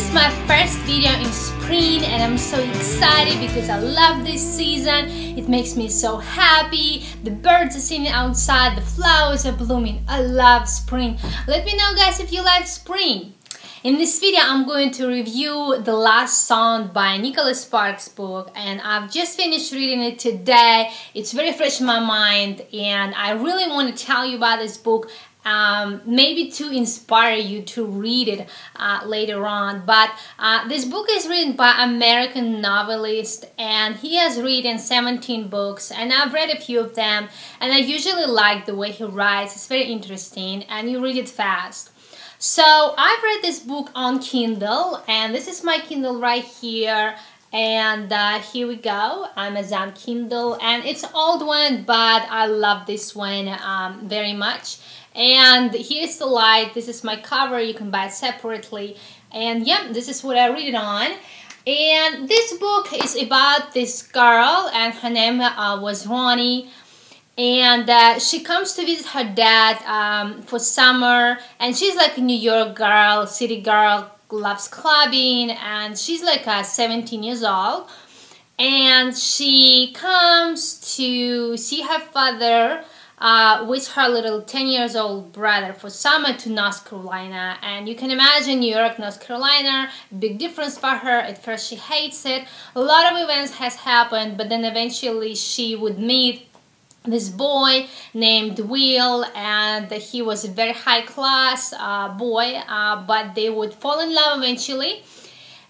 first video in spring and I'm so excited because I love this season. It makes me so happy. The birds are singing outside, the flowers are blooming. I love spring. Let me know guys if you like spring. In this video, I'm going to review The Last Song by Nicholas Sparks book and I've just finished reading it today. It's very fresh in my mind and I really want to tell you about this book um, maybe to inspire you to read it uh, later on. But uh, this book is written by American novelist and he has written 17 books and I've read a few of them and I usually like the way he writes. It's very interesting and you read it fast. So I've read this book on Kindle and this is my Kindle right here and uh, here we go. Amazon Kindle and it's old one but I love this one um, very much. And here's the light. This is my cover. You can buy it separately. And yeah this is what I read it on. And this book is about this girl and her name uh, was Ronnie. And uh, she comes to visit her dad um, for summer. And she's like a New York girl city girl loves clubbing and she's like uh, 17 years old and she comes to see her father uh, with her little 10 years old brother for summer to North Carolina and you can imagine New York, North Carolina, big difference for her. At first she hates it. A lot of events has happened but then eventually she would meet this boy named Will and he was a very high class uh, boy uh, but they would fall in love eventually.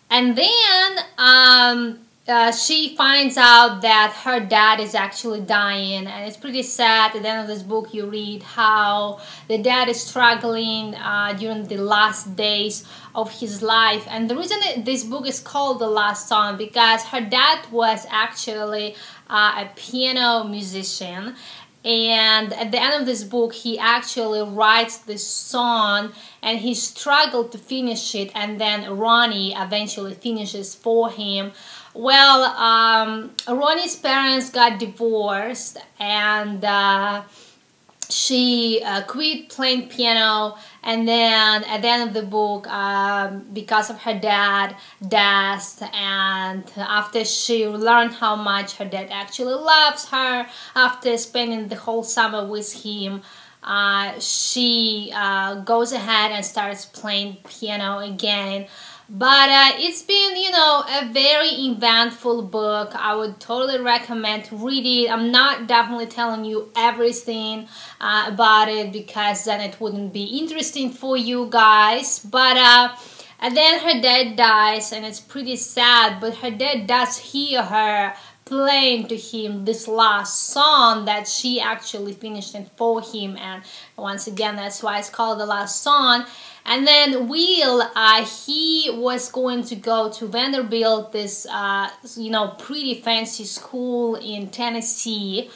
And then um, uh, she finds out that her dad is actually dying and it's pretty sad at the end of this book you read how the dad is struggling uh, during the last days of his life. And the reason this book is called the last song because her dad was actually uh, a piano musician. And at the end of this book he actually writes this song and he struggled to finish it and then Ronnie eventually finishes for him well, um, Ronnie's parents got divorced and uh, she uh, quit playing piano. And then at the end of the book um, because of her dad died and after she learned how much her dad actually loves her after spending the whole summer with him uh, she uh, goes ahead and starts playing piano again but uh, it's been, you know, a very eventful book. I would totally recommend to read it. I'm not definitely telling you everything uh, about it because then it wouldn't be interesting for you guys. But uh, and then her dad dies and it's pretty sad. But her dad does hear her playing to him this last song that she actually finished it for him and once again that's why it's called the last song and then Will, uh, he was going to go to Vanderbilt, this, uh, you know, pretty fancy school in Tennessee.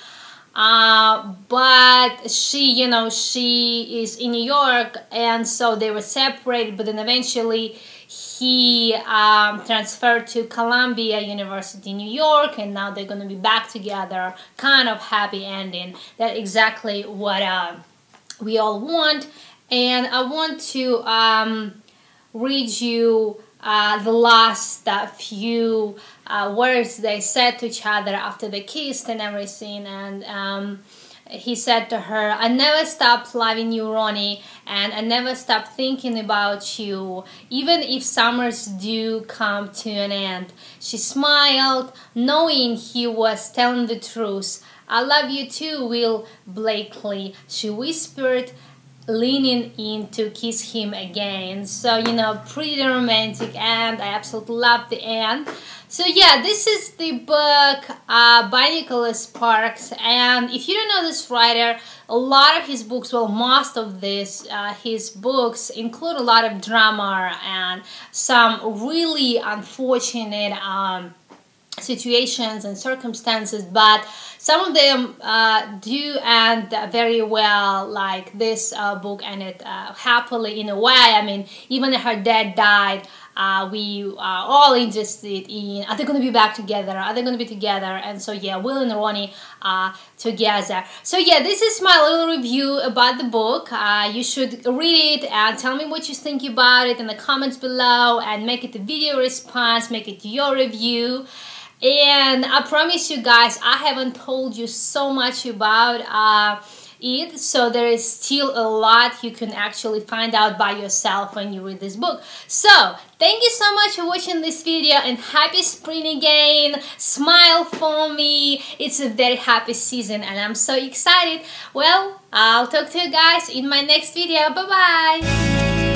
Uh, but she, you know, she is in New York, and so they were separated, but then eventually he um, transferred to Columbia University, New York, and now they're going to be back together. Kind of happy ending. That's exactly what uh, we all want and I want to um, read you uh, the last uh, few uh, words they said to each other after they kissed and everything and um, he said to her, I never stopped loving you, Ronnie, and I never stopped thinking about you, even if summers do come to an end. She smiled, knowing he was telling the truth. I love you too, Will Blakelee, she whispered leaning in to kiss him again. So you know pretty romantic and I absolutely love the end. So yeah this is the book uh, by Nicholas Sparks. And if you don't know this writer a lot of his books well most of this uh, his books include a lot of drama and some really unfortunate um, situations and circumstances but some of them uh, do end very well like this uh, book ended uh, happily in a way. I mean even her dad died uh, we are all interested in are they going to be back together? Are they going to be together? And so yeah will and ronnie are together. So yeah this is my little review about the book. Uh, you should read it and tell me what you think about it in the comments below and make it a video response make it your review and i promise you guys i haven't told you so much about uh, it. So there is still a lot you can actually find out by yourself when you read this book. So thank you so much for watching this video and happy spring again. Smile for me. It's a very happy season and i'm so excited. Well i'll talk to you guys in my next video. Bye bye